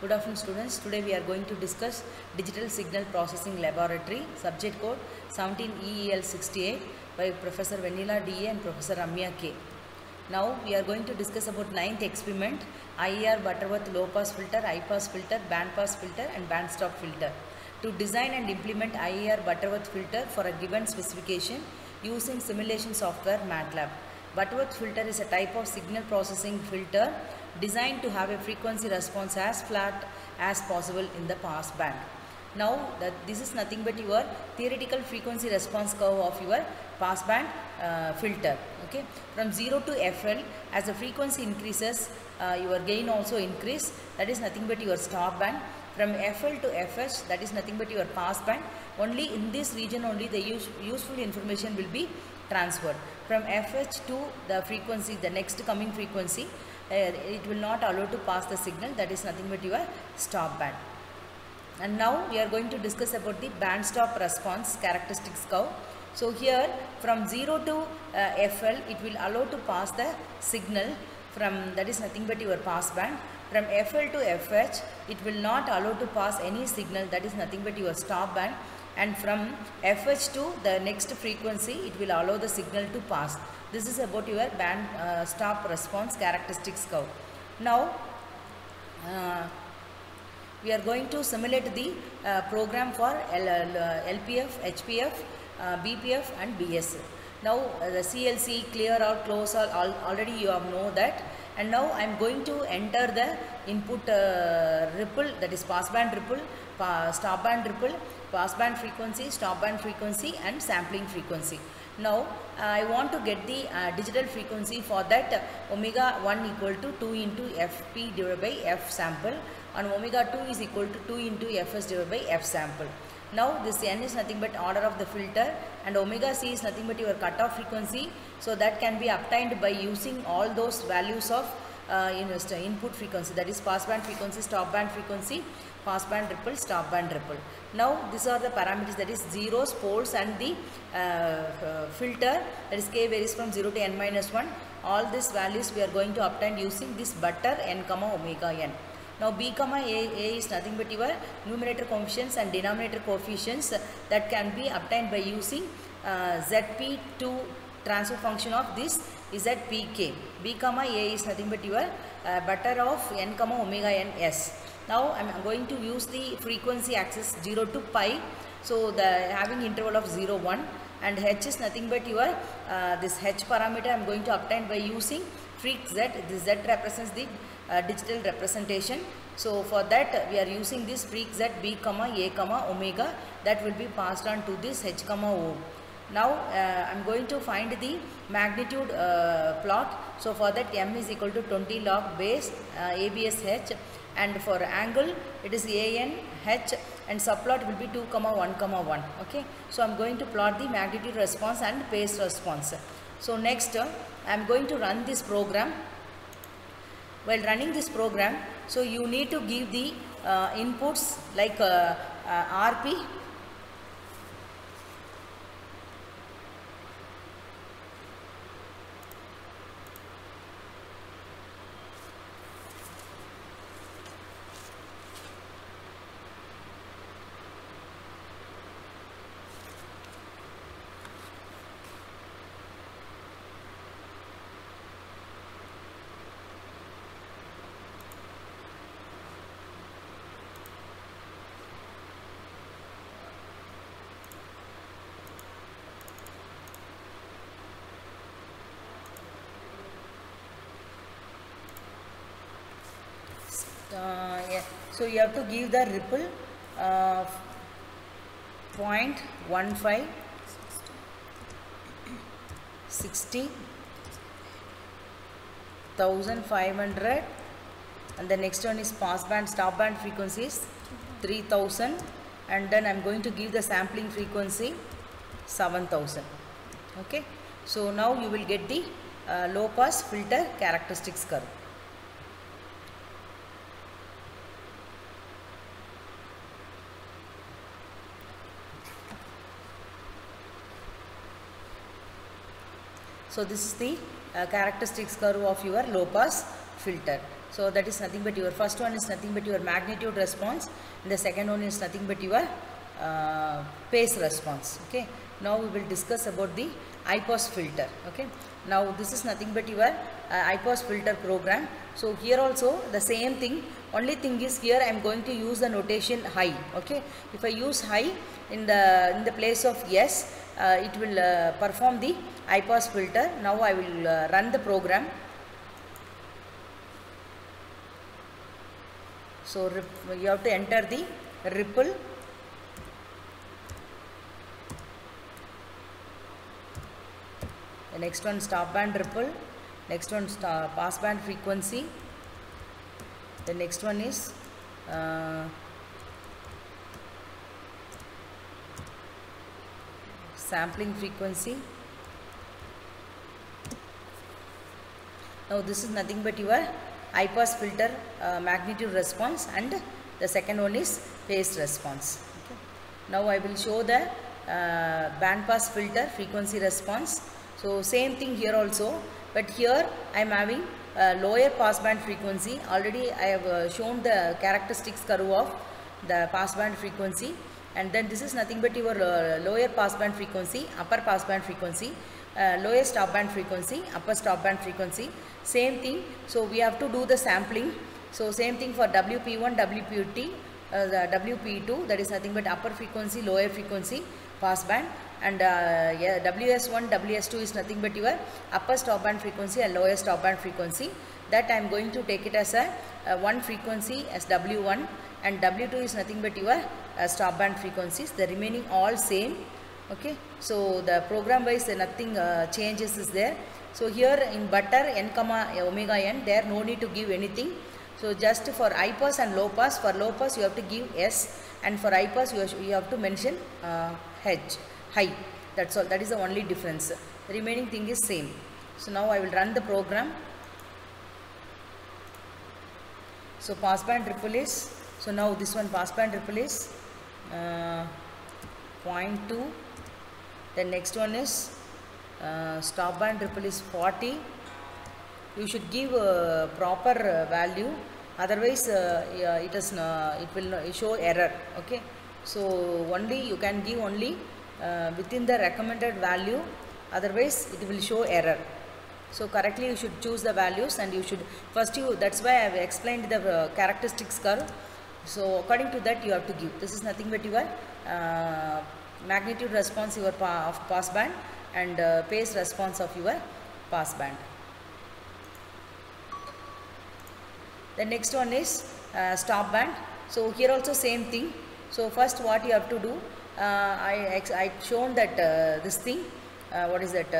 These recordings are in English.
Good afternoon students. Today we are going to discuss Digital Signal Processing Laboratory subject code 17EEL68 by Professor Vanilla DA and Professor Ramya K. Now we are going to discuss about ninth experiment IIR Butterworth low pass filter, high pass filter, band pass filter and band stop filter. To design and implement IIR Butterworth filter for a given specification using simulation software MATLAB. Butterworth filter is a type of signal processing filter designed to have a frequency response as flat as possible in the pass band. Now that this is nothing but your theoretical frequency response curve of your pass band uh, filter. Okay, from 0 to FL as the frequency increases, uh, your gain also increase. That is nothing but your stop band. From FL to FH, that is nothing but your pass band. Only in this region only the use, useful information will be transferred. From FH to the frequency, the next coming frequency, it will not allow to pass the signal. That is nothing but your stop band. And now we are going to discuss about the band stop response characteristics curve. So here from 0 to uh, FL it will allow to pass the signal from that is nothing but your pass band. From FL to FH it will not allow to pass any signal that is nothing but your stop band and from FH to the next frequency it will allow the signal to pass. This is about your band uh, stop response characteristics curve. Now uh, we are going to simulate the uh, program for LPF, HPF, uh, BPF and BS. Now uh, the CLC, clear out, close all, already you have know that and now I am going to enter the input ripple that is passband ripple, pa stop band ripple, passband frequency, stop band frequency and sampling frequency. Now uh, I want to get the uh, digital frequency for that uh, omega 1 equal to 2 into fp divided by f sample and omega 2 is equal to 2 into fs divided by f sample. Now this n is nothing but order of the filter and omega c is nothing but your cutoff frequency. So that can be obtained by using all those values of uh, input frequency that is passband frequency, stop band frequency, passband ripple, stop band ripple. Now these are the parameters that is zeros, poles and the uh, uh, filter that is k varies from 0 to n minus 1. All these values we are going to obtain using this butter n comma omega n. Now b comma a, a is nothing but your numerator coefficients and denominator coefficients that can be obtained by using uh, zp2 transfer function of this zpk. b comma a is nothing but your uh, butter of n comma omega n s. Now I am going to use the frequency axis 0 to pi. So the having interval of 0 1 and h is nothing but your uh, this h parameter I am going to obtain by using freq z. This z represents the uh, digital representation. So for that we are using this freq z b comma a comma omega that will be passed on to this h comma o. Now uh, I am going to find the magnitude uh, plot. So for that m is equal to 20 log base uh, abs h and for angle it is an h and subplot will be 2 comma 1 comma 1 okay so i'm going to plot the magnitude response and phase response so next uh, i'm going to run this program. While running this program so you need to give the uh, inputs like uh, rp yeah. so you have to give the ripple uh, 0.15 60 1500 and the next one is pass band stop band frequencies 3000 and then I'm going to give the sampling frequency 7000 okay? So now you will get the uh, low pass filter characteristics curve So this is the uh, characteristics curve of your low pass filter. So that is nothing but your first one is nothing but your magnitude response and the second one is nothing but your phase response. Okay. Now we will discuss about the high pass filter. Okay. Now this is nothing but your uh, high pass filter program. So here also the same thing. Only thing is here I am going to use the notation high. Okay. If I use high in the in the place of yes, uh, it will uh, perform the high pass filter. Now I will uh, run the program. So you have to enter the ripple the next one stop band ripple. Next one stop, pass band frequency. The next one is uh, sampling frequency. Now this is nothing but your high pass filter uh, magnitude response and the second one is phase response. Okay. now I will show the uh, band pass filter frequency response so same thing here also. But here I am having lower passband frequency. Already I have uh, shown the characteristics curve of the passband frequency. And then this is nothing but your uh, lower passband frequency upper passband frequency uh, lower stop band frequency upper stop band frequency. Same thing. So we have to do the sampling. So same thing for WP1 WP2 uh, the WP2 that is nothing but upper frequency lower frequency pass band. And uh, yeah, WS1 WS2 is nothing but your upper stop band frequency and lower stop band frequency. That I am going to take it as a uh, one frequency as W1 and W2 is nothing but your uh, stop band frequencies. The remaining all same okay? So the program wise nothing uh, changes is there. So here in butter n comma omega n there no need to give anything so just for high pass and low pass for low pass you have to give s and for high pass you, you have to mention uh, h high that's all that is the only difference. The remaining thing is same. So now I will run the program. So passband ripple is so now this one passband ripple is uh, 0.2 the next one is uh, stop band ripple is 40 you should give a proper uh, value. Otherwise uh, it is uh, it will show error okay? So only you can give only uh, within the recommended value. Otherwise it will show error. So correctly you should choose the values and you should first you that's why I have explained the uh, characteristics curve. So according to that you have to give. This is nothing but your uh, magnitude response your pa of pass band and uh, phase response of your pass band the next one is uh, stop band. So here also same thing. So first what you have to do uh, I, I shown that uh, this thing uh, what is that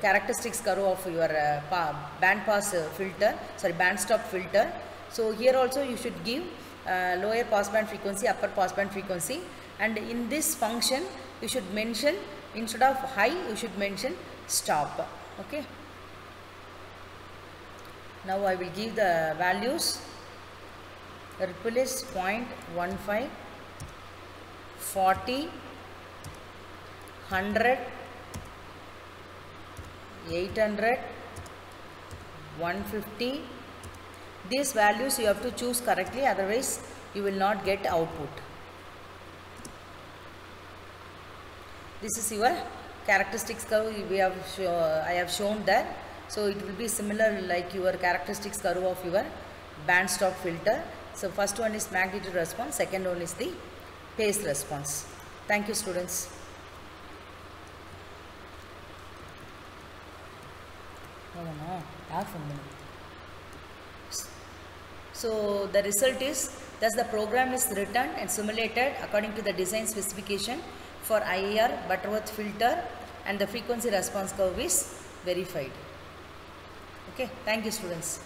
characteristics curve of your pa band pass filter sorry band stop filter. So here also you should give lower pass band frequency upper pass band frequency. And in this function you should mention instead of high you should mention stop. Okay now I will give the values. Ripple is 0.15 40 100 800 150 these values you have to choose correctly otherwise you will not get output. This is your characteristics curve we have I have shown that so it will be similar like your characteristics curve of your band stop filter. So first one is magnitude response second one is the phase response. Thank you students. So the result is thus the program is written and simulated according to the design specification for IIR Butterworth filter and the frequency response curve is verified okay thank you students